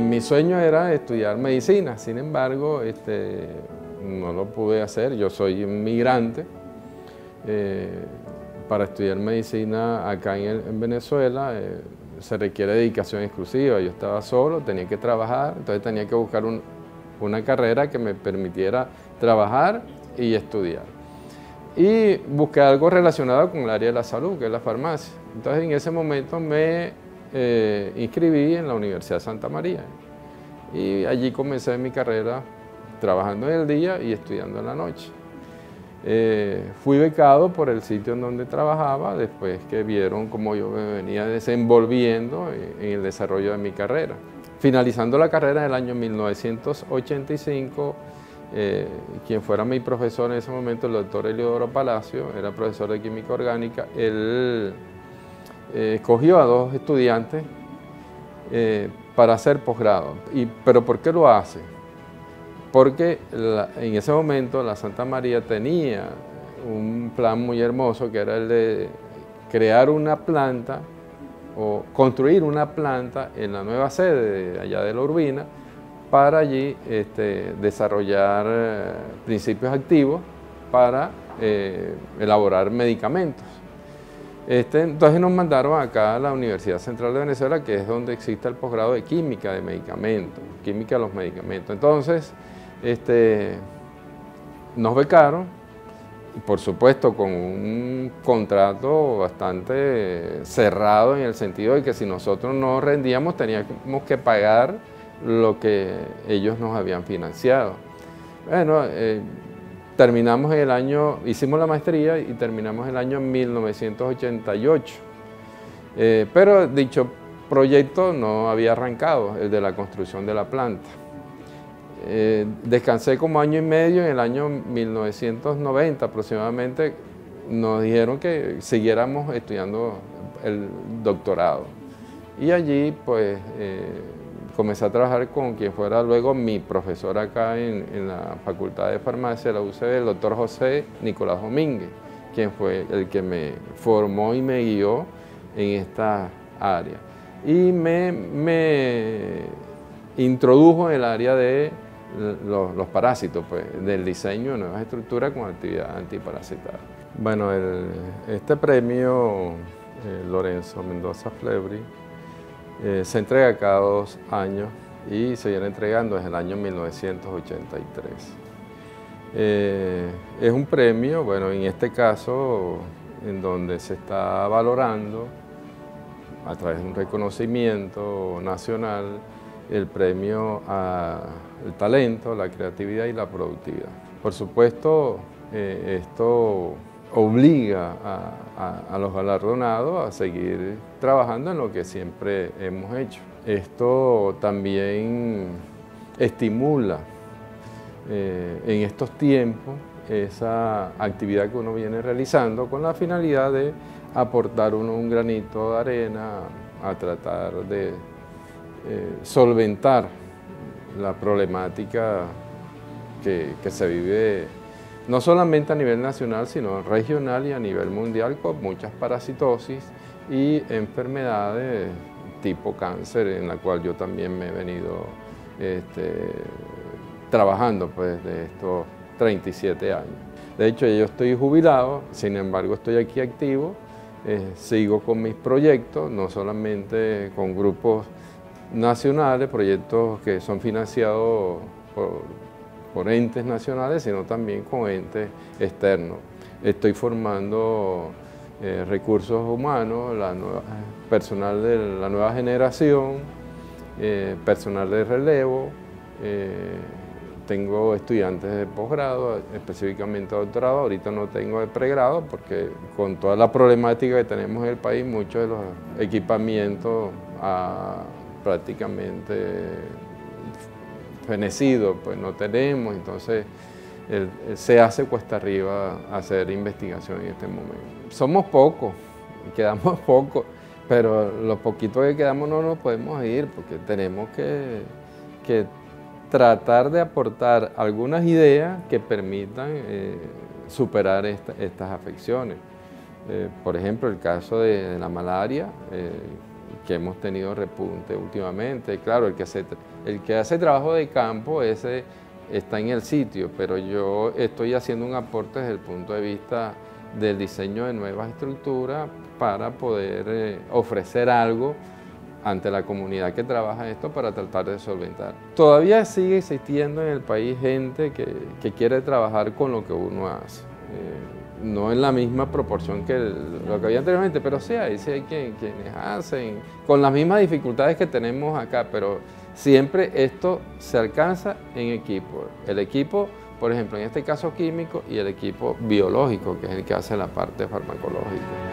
mi, sueño era estudiar medicina, sin embargo, este, no lo pude hacer. Yo soy inmigrante. Eh, para estudiar medicina acá en, Venezuela eh, se requiere dedicación exclusiva. Yo estaba solo, tenía que trabajar, entonces tenía que buscar una carrera que me permitiera trabajar y estudiar. Y busqué algo relacionado con el área de la salud, que es la farmacia. Entonces en ese momento me eh, inscribí en la Universidad de Santa María. Y allí comencé mi carrera trabajando en el día y estudiando en la noche. Eh, fui becado por el sitio en donde trabajaba después que vieron cómo yo me venía desenvolviendo en el desarrollo de mi carrera. Finalizando la carrera en el año 1985, eh, quien fuera mi profesor en ese momento, el doctor Eliodoro Palacio, era profesor de química orgánica, él eh, escogió a dos estudiantes para hacer posgrado. ¿Pero por qué lo hace? porque en ese momento la Santa María tenía un plan muy hermoso que era el de crear una planta o construir una planta en la nueva sede de allá de la Urbina para allí este, desarrollar eh, principios activos para eh, elaborar medicamentos. Este, entonces nos mandaron acá a la Universidad Central de Venezuela, que es donde existe el posgrado de química de medicamentos, química de los medicamentos. Entonces, este, nos becaron, por supuesto con un contrato bastante cerrado en el sentido de que si nosotros no rendíamos teníamos que pagar lo que ellos nos habían financiado. Bueno, eh, terminamos el año, hicimos la maestría y terminamos el año 1988. Eh, pero dicho proyecto no había arrancado, el de la construcción de la planta. Eh, descansé como año y medio, en el año 1990 aproximadamente nos dijeron que siguiéramos estudiando el doctorado. Y allí pues eh, comencé a trabajar con quien fuera luego mi profesor acá en, la Facultad de Farmacia de la UCB, el doctor José Nicolás Domínguez, quien fue el que me formó y me guió en esta área. Y me, me introdujo en el área de los, parásitos, pues, del diseño de nuevas estructuras con actividad antiparasitaria. Bueno, este premio eh, Lorenzo Mendoza Flebri eh, se entrega cada dos años y se viene entregando desde el año 1983. Eh, es un premio, bueno, en este caso, en donde se está valorando a través de un reconocimiento nacional el premio al talento, la creatividad y la productividad. Por supuesto, eh, esto obliga a, los galardonados a seguir trabajando en lo que siempre hemos hecho. Esto también estimula eh, en estos tiempos esa actividad que uno viene realizando con la finalidad de aportar uno un granito de arena a tratar de eh, solventar la problemática que, se vive no solamente a nivel nacional, sino regional y a nivel mundial con muchas parasitosis y enfermedades tipo cáncer, en la cual yo también me he venido este, trabajando pues, de estos 37 años. De hecho, yo estoy jubilado, sin embargo estoy aquí activo, eh, sigo con mis proyectos, no solamente con grupos nacionales, proyectos que son financiados por, entes nacionales, sino también con entes externos. Estoy formando eh, recursos humanos, personal de la nueva generación, eh, personal de relevo, eh, tengo estudiantes de posgrado, específicamente doctorado, ahorita no tengo de pregrado porque con toda la problemática que tenemos en el país, muchos de los equipamientos a, prácticamente pues no tenemos, entonces se hace cuesta arriba hacer investigación en este momento. Somos pocos, quedamos pocos, pero los poquitos que quedamos no nos podemos ir porque tenemos que, tratar de aportar algunas ideas que permitan eh, superar estas afecciones. Eh, por ejemplo, el caso de, la malaria, eh, que hemos tenido repunte últimamente. Claro, el que hace, el que hace trabajo de campo, ese está en el sitio, pero yo estoy haciendo un aporte desde el punto de vista del diseño de nuevas estructuras para poder eh, ofrecer algo ante la comunidad que trabaja esto para tratar de solventar. Todavía sigue existiendo en el país gente que, quiere trabajar con lo que uno hace. Eh, no en la misma proporción que lo que había anteriormente, pero sí hay, sí hay quienes hacen con las mismas dificultades que tenemos acá, pero siempre esto se alcanza en equipo. El equipo, por ejemplo, en este caso químico y el equipo biológico, que es el que hace la parte farmacológica.